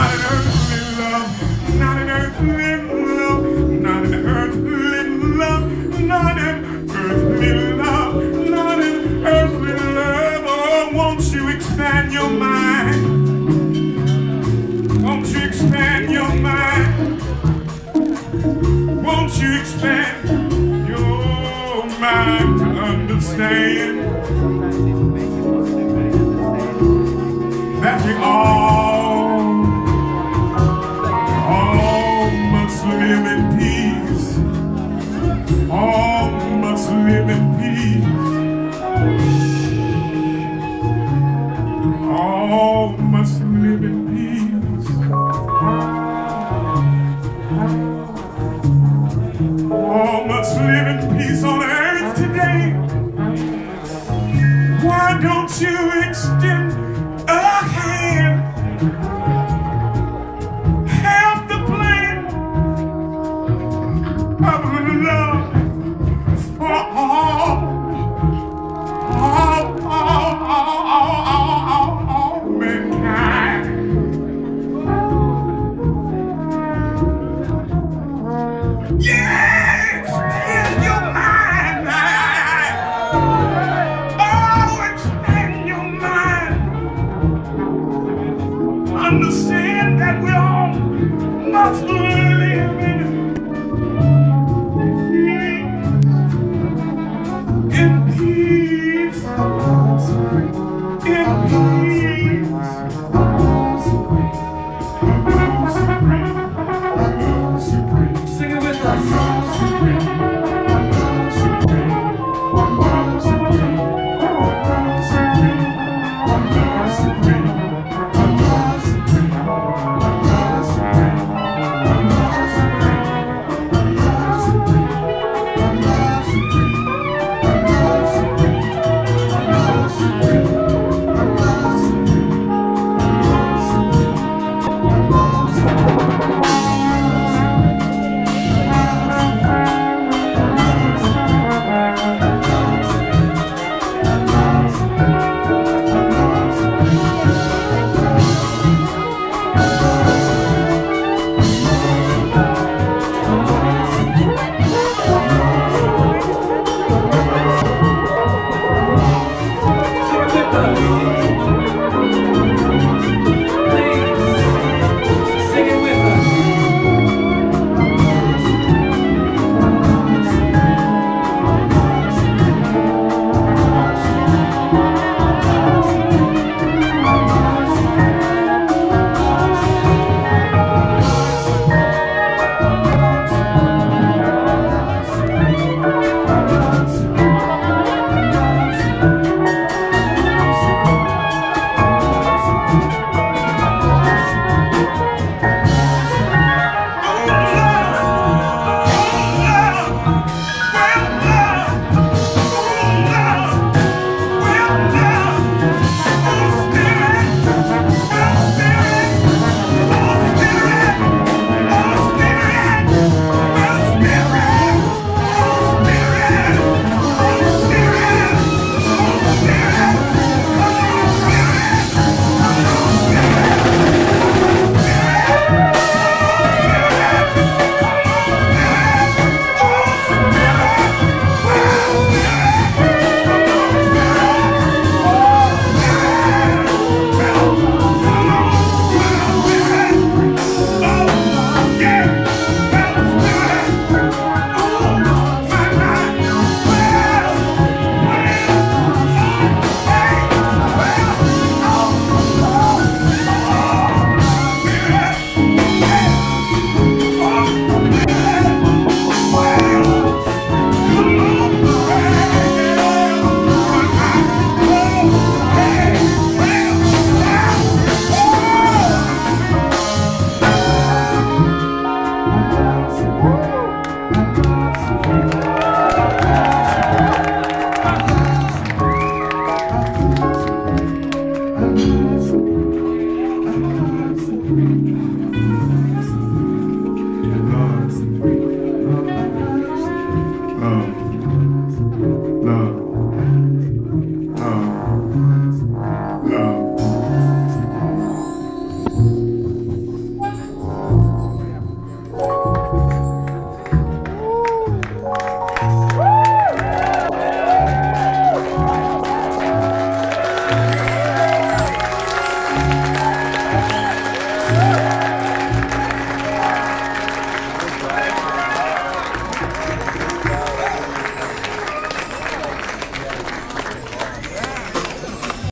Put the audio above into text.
Not earthly love, not an earthly love, not an earthly love, not an earthly love. Oh, won't you expand your mind? Won't you expand your mind? Won't you expand your mind to understand? Peace on earth today. Why don't you extend a hand? Help the plan of love for all. All, all, all, all, all, all, all mankind. Yes,